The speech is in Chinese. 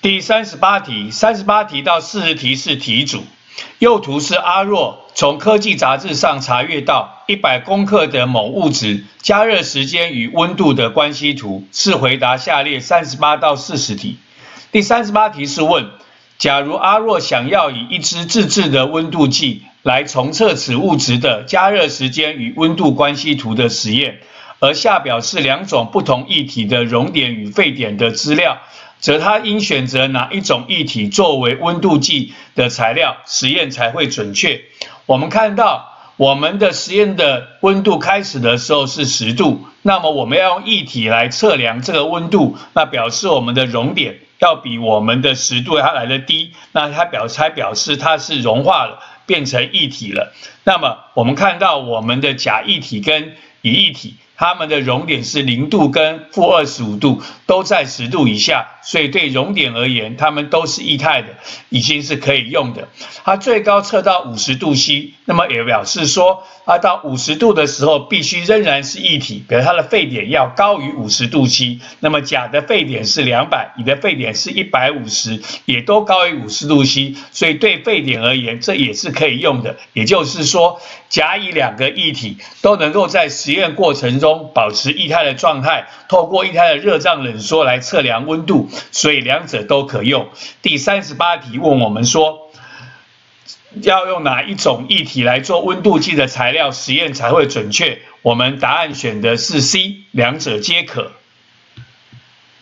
第三十八题，三十八题到四十题是题主。右图是阿若从科技杂志上查阅到一百公克的某物质加热时间与温度的关系图，是回答下列三十八到四十题。第三十八题是问：假如阿若想要以一支自制的温度计来重测此物质的加热时间与温度关系图的实验，而下表是两种不同液体的熔点与沸点的资料。则他应选择哪一种液体作为温度计的材料，实验才会准确。我们看到我们的实验的温度开始的时候是十度，那么我们要用液体来测量这个温度，那表示我们的熔点要比我们的十度它来的低，那它表才表示它是融化了，变成液体了。那么我们看到我们的甲液体跟乙液体。它们的熔点是零度跟负二十五度，都在十度以下，所以对熔点而言，它们都是液态的，已经是可以用的。它最高测到五十度 C，那么也表示说，它到五十度的时候，必须仍然是液体，比如它的沸点要高于五十度 C。那么甲的沸点是两百，乙的沸点是一百五十，也都高于五十度 C，所以对沸点而言，这也是可以用的。也就是说，甲乙两个液体都能够在实验过程中中。保持液态的状态，透过液态的热胀冷缩来测量温度，所以两者都可用。第三十八题问我们说，要用哪一种液体来做温度计的材料实验才会准确？我们答案选的是 C，两者皆可。